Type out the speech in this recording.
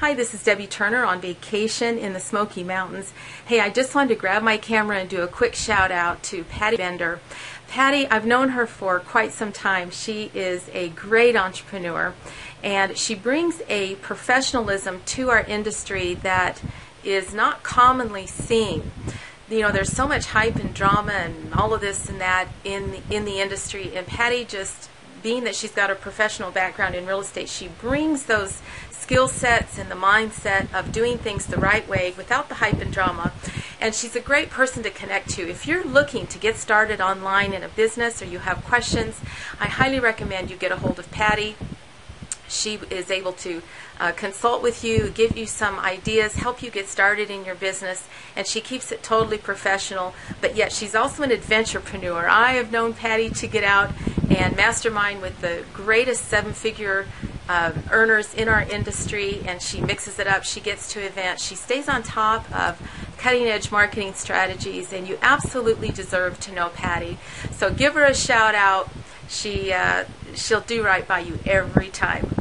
Hi, this is Debbie Turner on vacation in the Smoky Mountains. Hey, I just wanted to grab my camera and do a quick shout out to Patty Bender. Patty, I've known her for quite some time. She is a great entrepreneur and she brings a professionalism to our industry that is not commonly seen. You know, there's so much hype and drama and all of this and that in the, in the industry, and Patty just being that she's got a professional background in real estate, she brings those skill sets and the mindset of doing things the right way without the hype and drama. And she's a great person to connect to. If you're looking to get started online in a business or you have questions, I highly recommend you get a hold of Patty. She is able to uh, consult with you, give you some ideas, help you get started in your business, and she keeps it totally professional. But yet, she's also an adventurepreneur. I have known Patty to get out and mastermind with the greatest seven figure uh, earners in our industry, and she mixes it up. She gets to events. She stays on top of cutting edge marketing strategies, and you absolutely deserve to know Patty. So give her a shout out. She uh, she'll do right by you every time.